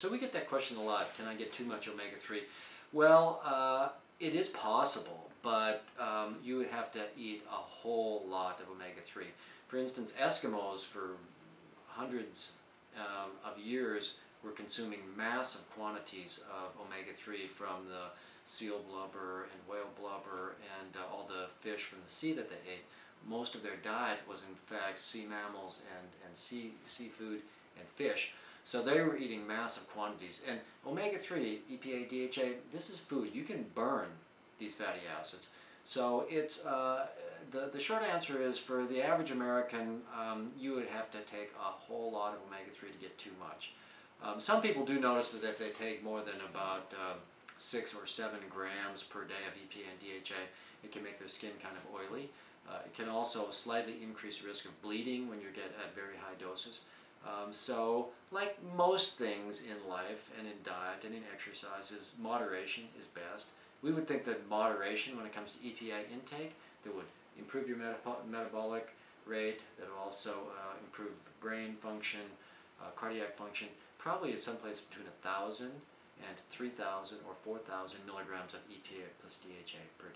So we get that question a lot, can I get too much omega-3? Well, uh, it is possible, but um, you would have to eat a whole lot of omega-3. For instance, Eskimos for hundreds um, of years were consuming massive quantities of omega-3 from the seal blubber and whale blubber and uh, all the fish from the sea that they ate. Most of their diet was in fact sea mammals and, and sea, seafood and fish. So they were eating massive quantities. And omega-3, EPA, DHA, this is food. You can burn these fatty acids. So it's uh, the, the short answer is for the average American, um, you would have to take a whole lot of omega-3 to get too much. Um, some people do notice that if they take more than about uh, six or seven grams per day of EPA and DHA, it can make their skin kind of oily. Uh, it can also slightly increase risk of bleeding when you get at very high doses. Um, so, like most things in life and in diet and in exercises, moderation is best. We would think that moderation when it comes to EPA intake, that would improve your metabolic rate, that will also uh, improve brain function, uh, cardiac function, probably is someplace between 1,000 and 3,000 or 4,000 milligrams of EPA plus DHA per day.